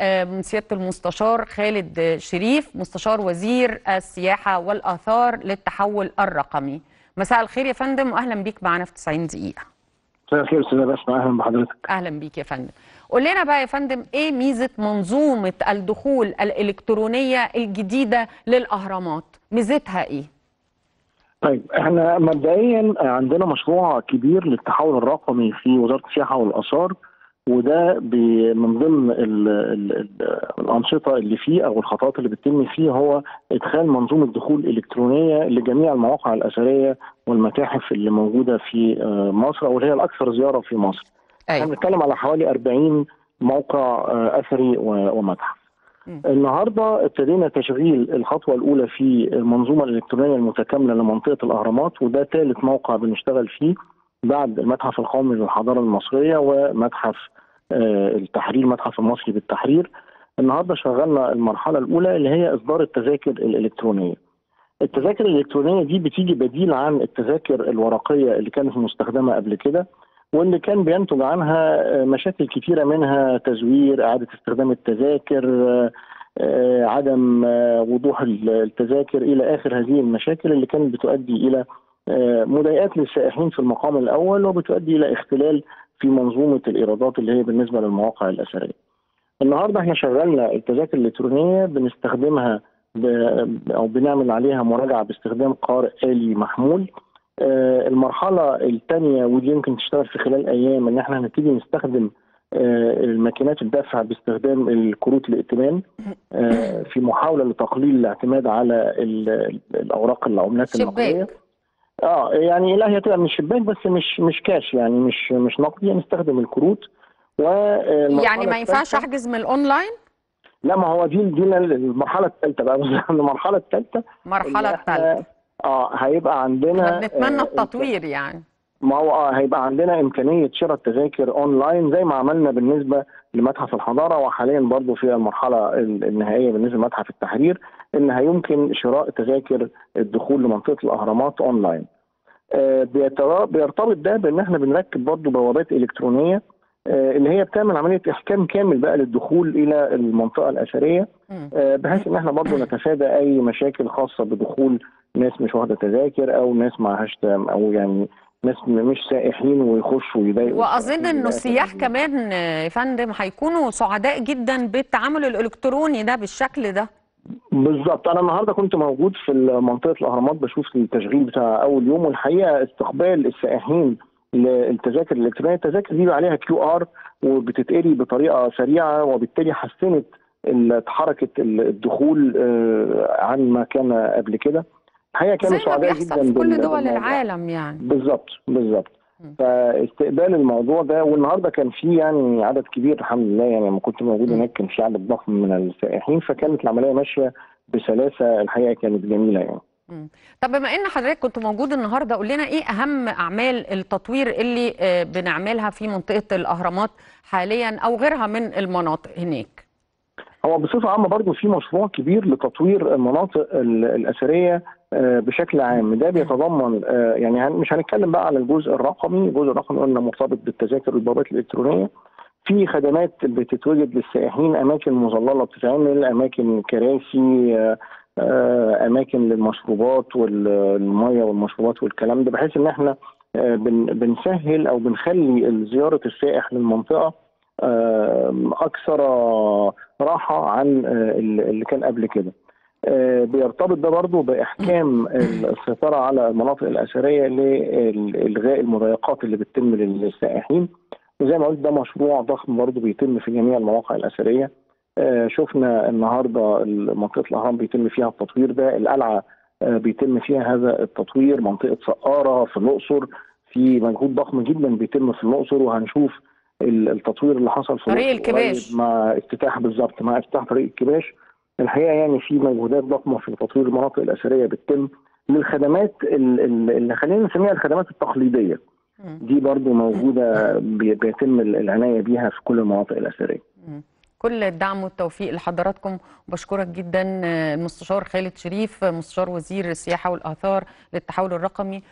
من سياده المستشار خالد شريف مستشار وزير السياحه والاثار للتحول الرقمي. مساء الخير يا فندم واهلا بيك معانا في 90 دقيقة. مساء الخير أستاذ بسمة أهلا بحضرتك. أهلا بيك يا فندم. قول لنا بقى يا فندم إيه ميزة منظومة الدخول الإلكترونية الجديدة للأهرامات؟ ميزتها إيه؟ طيب إحنا مبدئيا عندنا مشروع كبير للتحول الرقمي في وزارة السياحة والآثار وده من ضمن ال ال ال الأنشطة اللي فيه أو الخطوات اللي بتتم فيه هو إدخال منظومة دخول إلكترونية لجميع المواقع الأثرية والمتاحف اللي موجودة في مصر أو اللي هي الأكثر زيارة في مصر. أيوة. إحنا بنتكلم على حوالي 40 موقع أثري ومتحف. النهارده ابتدينا تشغيل الخطوة الأولى في المنظومة الإلكترونية المتكاملة لمنطقة الأهرامات وده ثالث موقع بنشتغل فيه بعد المتحف القومي للحضاره المصرية ومتحف التحرير المتحف المصري بالتحرير النهارده شغلنا المرحلة الأولى اللي هي إصدار التذاكر الإلكترونية. التذاكر الإلكترونية دي بتيجي بديل عن التذاكر الورقية اللي كانت مستخدمة قبل كده واللي كان بينتج عنها مشاكل كثيره منها تزوير إعادة استخدام التذاكر عدم وضوح التذاكر إلى آخر هذه المشاكل اللي كانت بتؤدي إلى مضايقات للسائحين في المقام الأول وبتؤدي إلى اختلال في منظومة الإيرادات اللي هي بالنسبة للمواقع الأثرية. النهارده إحنا شغلنا التذاكر الإلكترونية بنستخدمها ب... أو بنعمل عليها مراجعة باستخدام قارئ آلي محمول. آه المرحلة الثانية ودي يمكن تشتغل في خلال أيام إن إحنا هنبتدي نستخدم آه الماكينات الدفع باستخدام الكروت الائتمان آه في محاولة لتقليل الاعتماد على الأوراق العملات النقدية. آه يعني لا هي تبقى من الشباك بس مش مش كاش يعني مش مش نقدي نستخدم الكروت و يعني ما ينفعش أحجز من الأونلاين؟ لا ما هو دي دي المرحلة الثالثة بقى. المرحلة الثالثة المرحله الثالثة. آه هيبقى عندنا بنتمنى آه التطوير يعني. ما هو آه هيبقى عندنا إمكانية شراء التذاكر اونلاين زي ما عملنا بالنسبة لمتحف الحضارة وحاليا برضو في المرحلة النهائية بالنسبة لمتحف التحرير إن هيمكن شراء تذاكر الدخول لمنطقة الأهرامات اونلاين. آه بيرتبط ده بإن إحنا بنركب برضو بوابات إلكترونية آه اللي هي بتعمل عملية إحكام كامل بقى للدخول إلى المنطقة الأثرية آه بحيث إن إحنا برضو نتفادى أي مشاكل خاصة بدخول ناس مش واخدة تذاكر أو ناس معهاش أو يعني ناس مش سائحين ويخشوا ويضايقوا وأظن إنه السياح كمان يا فندم هيكونوا سعداء جدا بالتعامل الإلكتروني ده بالشكل ده. بالظبط. أنا النهارده كنت موجود في منطقة الأهرامات بشوف التشغيل بتاع أول يوم والحقيقة استقبال السائحين للتذاكر الإلكترونية التذاكر دي عليها QR وبتتقري بطريقة سريعة وبالتالي حسنت حركة الدخول عن ما كان قبل كده. الحقيقة كانوا سعداء جدا في كل دول العالم يعني. بالظبط بالظبط. فاستقبال الموضوع ده والنهاردة كان في يعني عدد كبير الحمد لله يعني لما كنت موجود هناك كان في عدد ضخم من السائحين فكانت العملية ماشية بسلاسة الحقيقة كانت جميلة يعني. طب بما إن حضرتك كنت موجود النهارده قول لنا إيه أهم أعمال التطوير اللي بنعملها في منطقة الأهرامات حاليا أو غيرها من المناطق هناك؟ هو بصفة عامة برضو في مشروع كبير لتطوير المناطق الأثرية بشكل عام. ده بيتضمن يعني مش هنتكلم بقى على الجزء الرقمي. الجزء الرقمي قلنا مرتبط بالتذاكر والبوابات الإلكترونية. في خدمات بتتوجد للسائحين أماكن مظللة بتتعمل أماكن كراسي أماكن للمشروبات والميه والمشروبات والكلام ده بحيث إن إحنا بنسهل أو بنخلي زيارة السائح للمنطقة أكثر راحة عن اللي كان قبل كده. بيرتبط ده برضه بإحكام السيطرة على المناطق الأثرية لإلغاء المضايقات اللي بتتم للسائحين. وزي ما قلت ده مشروع ضخم برضه بيتم في جميع المواقع الأثرية. شفنا النهارده منطقة الأهرام بيتم فيها التطوير ده. القلعة بيتم فيها هذا التطوير. منطقة سقارة في الأقصر في مجهود ضخم جدا بيتم في الأقصر. وهنشوف التطوير اللي حصل في طريق الكباش. مع افتتاح بالظبط مع افتتاح طريق الكباش. الحقيقة يعني في مجهودات ضخمة في تطوير المناطق الأثرية بتتم للخدمات اللي خلينا نسميها الخدمات التقليدية. دي برضو موجودة بيتم العناية بيها في كل المناطق الأثرية. كل الدعم والتوفيق لحضراتكم. وبشكرك جدا المستشار خالد شريف مستشار وزير السياحة والآثار للتحول الرقمي.